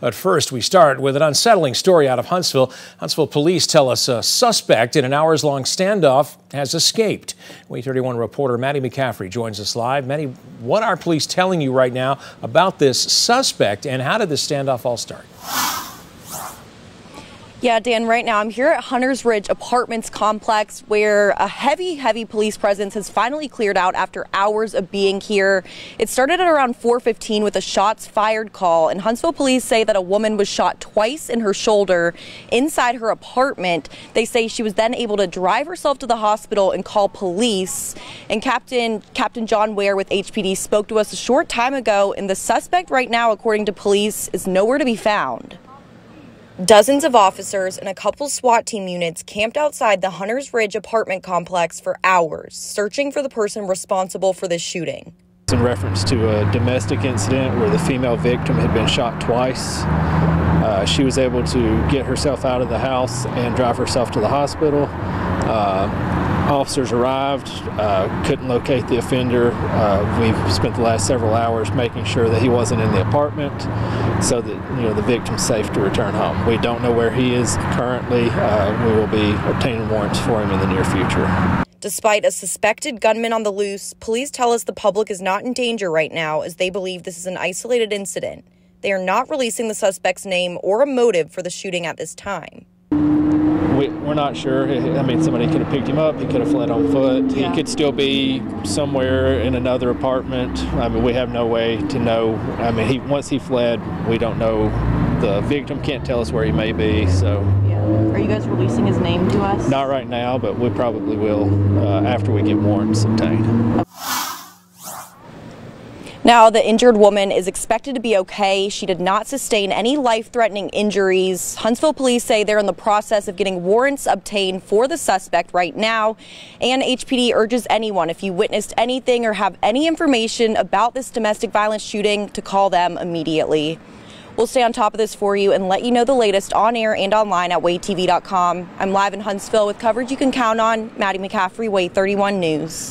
But first, we start with an unsettling story out of Huntsville. Huntsville police tell us a suspect in an hours long standoff has escaped. WAAY 31 reporter Maddie McCaffrey joins us live. Maddie, what are police telling you right now about this suspect and how did this standoff all start? Yeah, Dan, right now I'm here at Hunters Ridge Apartments Complex where a heavy, heavy police presence has finally cleared out after hours of being here. It started at around 4.15 with a shots fired call, and Huntsville police say that a woman was shot twice in her shoulder inside her apartment. They say she was then able to drive herself to the hospital and call police. And Captain, Captain John Ware with HPD spoke to us a short time ago, and the suspect right now, according to police, is nowhere to be found. Dozens of officers and a couple SWAT team units camped outside the Hunters Ridge apartment complex for hours, searching for the person responsible for this shooting. In reference to a domestic incident where the female victim had been shot twice. Uh, she was able to get herself out of the house and drive herself to the hospital. Uh, officers arrived, uh, couldn't locate the offender. Uh, we've spent the last several hours making sure that he wasn't in the apartment so that you know the victim's safe to return home. We don't know where he is currently. Uh, we will be obtaining warrants for him in the near future. Despite a suspected gunman on the loose, police tell us the public is not in danger right now as they believe this is an isolated incident. They are not releasing the suspect's name or a motive for the shooting at this time we, are not sure. I mean, somebody could have picked him up. He could have fled on foot. Yeah. He could still be somewhere in another apartment. I mean, we have no way to know. I mean, he once he fled, we don't know. The victim can't tell us where he may be. So. Yeah. Are you guys releasing his name to us? Not right now, but we probably will uh, after we get warrants obtained. Now, the injured woman is expected to be okay. She did not sustain any life threatening injuries. Huntsville police say they're in the process of getting warrants obtained for the suspect right now. And HPD urges anyone, if you witnessed anything or have any information about this domestic violence shooting, to call them immediately. We'll stay on top of this for you and let you know the latest on air and online at waaytv.com. I'm live in Huntsville with coverage you can count on. Maddie McCaffrey, WAAY 31 News.